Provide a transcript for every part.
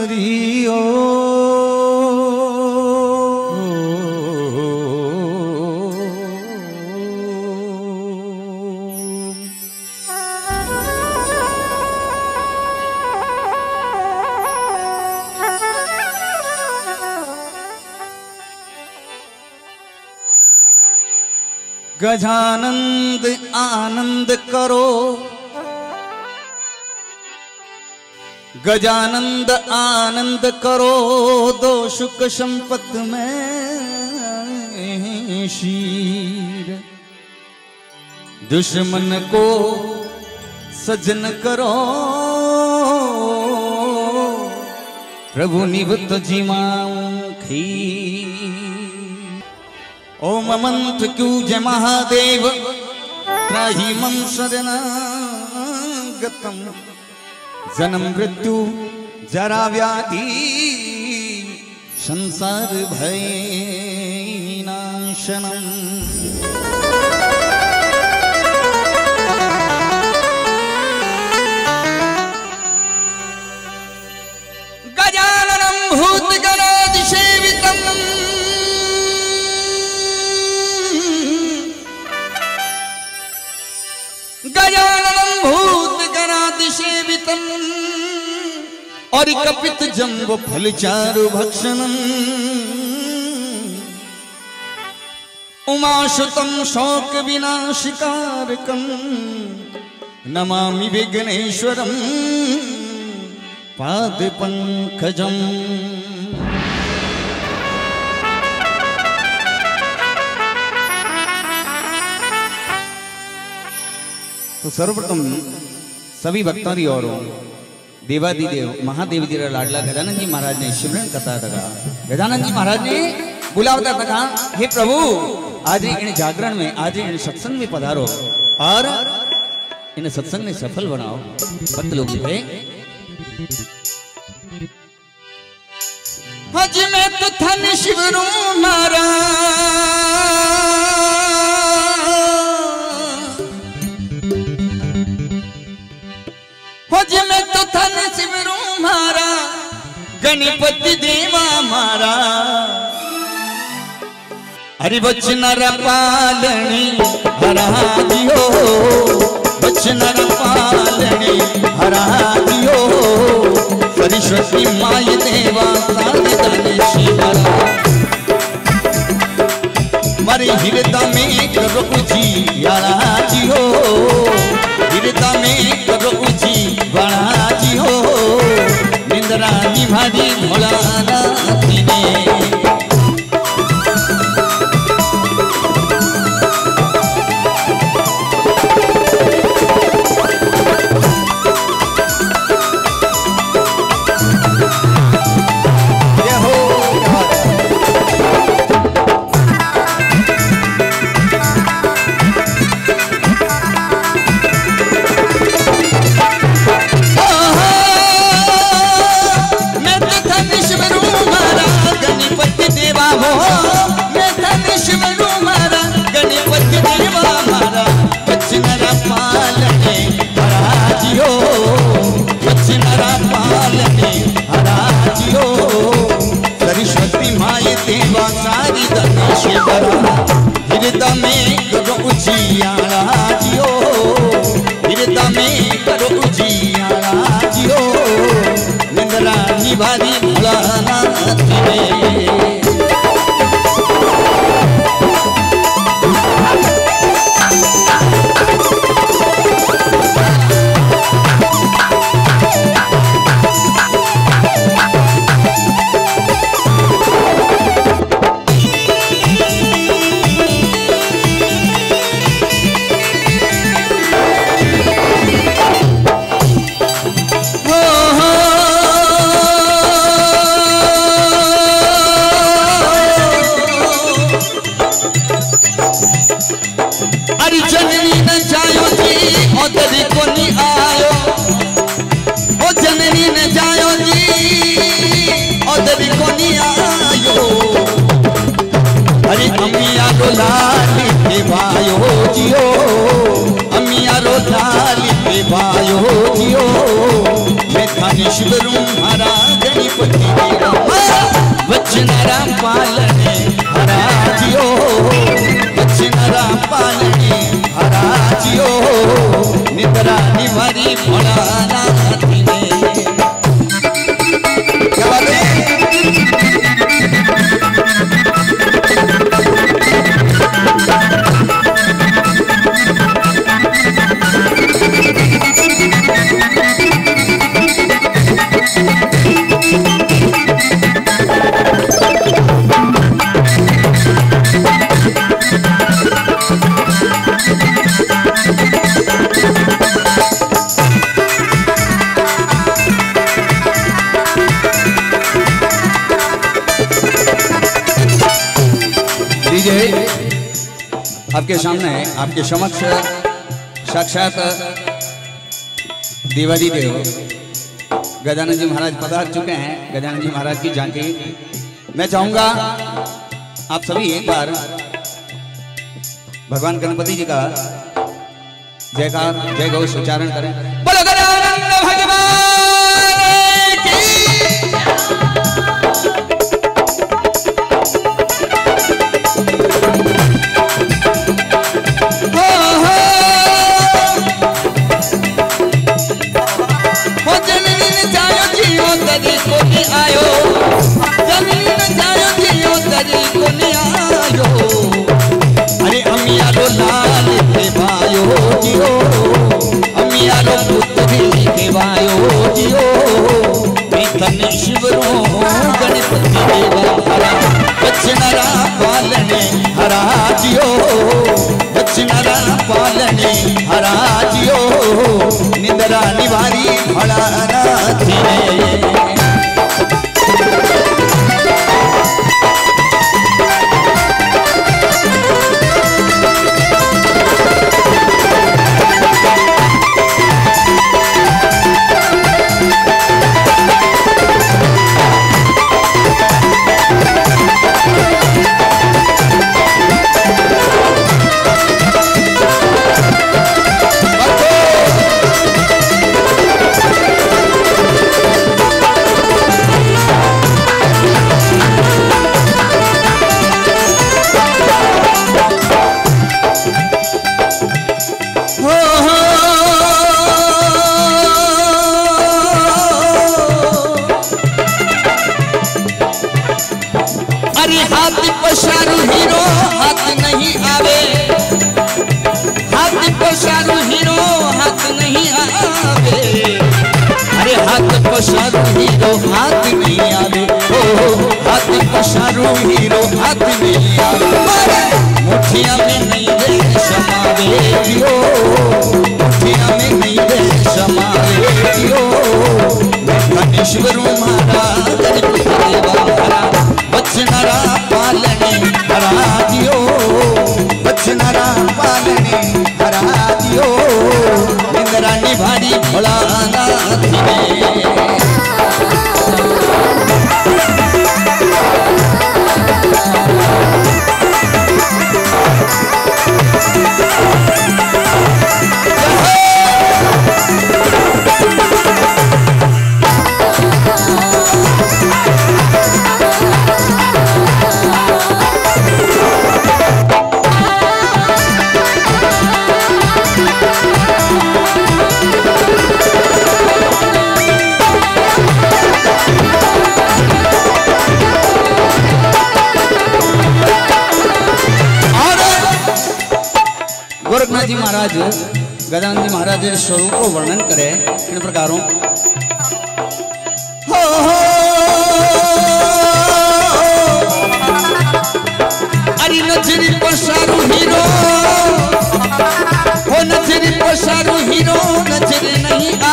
हरिओ गजानंद आनंद करो गजानंद आनंद करो दो सुख संपत में शीर। दुश्मन को सजन करो। प्रभु निवत जीवाऊं खीर। ओम मंत्र क्यों जय महादेव? त्राही मम शरणागतम जन्म मृत्यु जरा व्याधि संसार भय नाशनम गजाननं भूतगणादिसेवितम् और कपित जम्ब फलचारु भक्षण। उमाशुतं शोक विनाशिकारकम्। नमामि विघ्नेश्वरम्। पाद पंकजम। तो सर्वप्रथम सभी भक्तों की ओर देवादी देव महादेव जी लाडला गजानंद जी महाराज ने शिवरण कथा था गजानंद जी महाराज ने बुलावता था हे प्रभु आज इन जागरण में आज इन सत्संग में पधारो और इन सत्संग ने सफल बनाओ. भक्त लोग है हज में तो थन शिवरू मारा थन शिवरू मारा, गणपति देवा मारा। हरि बचनर पालनी, हरा दियो। बचनर पालनी, हरा दियो। सरस्वती माय देवा साधन शिवरा मरे हृदय में करो जी यारा जी हो हृदय में करो निंद्रा भारी भोला थाली भायो जियो अमियारो थाली भायो जियो। मैं थाने शिवरू हरा गणपति वचनरा पालने हरा जियो वचनरा पालने हरा जियो नितरा निवारी भोला आपके सामने, आपके समक्ष साक्षात देवादी देव। गजानंद जी महाराज पधार चुके हैं। गजानंद जी महाराज की झांकी। मैं चाहूँगा आप सभी एक बार भगवान गणपति जी का जयकार जय गौ उच्चारण करें। बोलो गजानंद भगवान धीरे नहीं दे समावे। दियो मुठिया में पालने हरा दियो बचनरा पालने हरा दियो इंद्रा निभारी भोलानाथ ने महाराज गजानंद जी महाराज स्वरूप को वर्णन करे। इन प्रकारों? हो हो अरे नजरी हीरो, हो नजरी हीरो नजरी नहीं आवे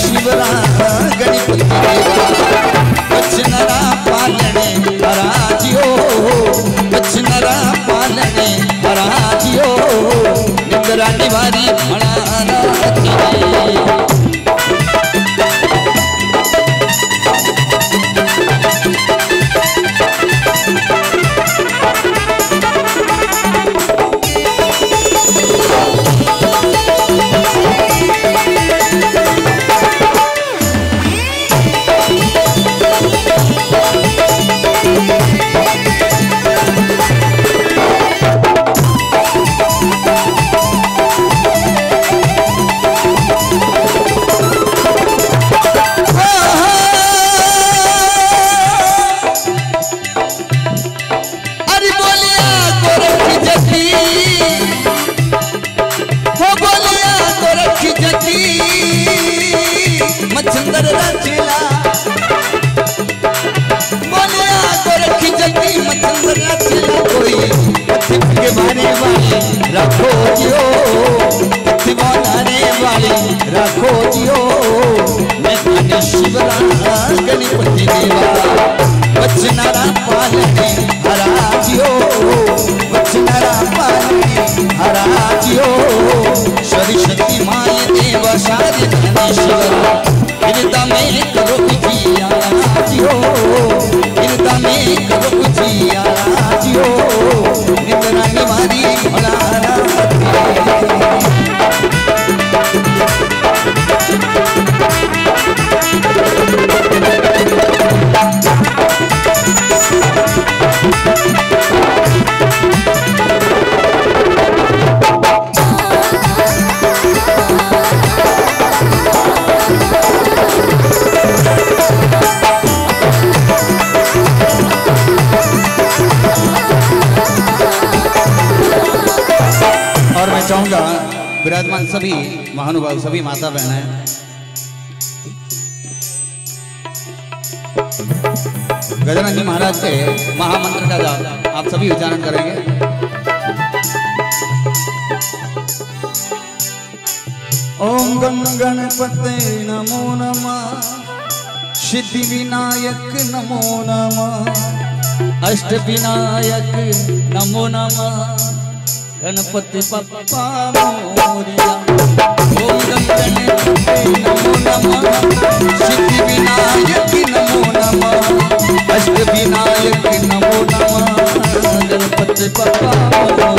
शिवरा गणपति देवा। बचनरा पालने बचनरा पालने निंद्रा निवारी भणा मच्छंदर रचला बोलिया गोरख मच्छंदर रचला कोई। के मारे वाली, रखो जियो। पथिक मारे वाली, रखो जियो। मैं गणपति देवा। पालने में करो जिया जियो गिरता सभी महानुभाव, सभी माता बहन है। गजानन जी महाराज के महामंत्र का जाप आप सभी उच्चारण करेंगे। ओम गम गणपते नमो नमः। सिद्धि विनायक नमो नमः। अष्ट विनायक नमो नमः। गणपति पप्पा मोरिया। नमो नमः सिद्धि विनायक नमो नमः अष्ट विनायक नमो नमः गणपति पप्पा